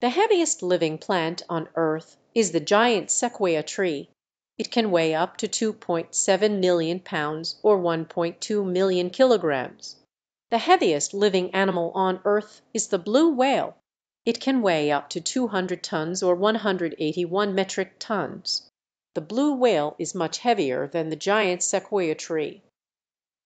The heaviest living plant on earth is the giant Sequoia tree; it can weigh up to 2.7 million pounds or 1.2 million kilograms. The heaviest living animal on earth is the Blue Whale; it can weigh up to 200 tons or 181 metric tons. The Blue Whale is much heavier than the giant Sequoia tree.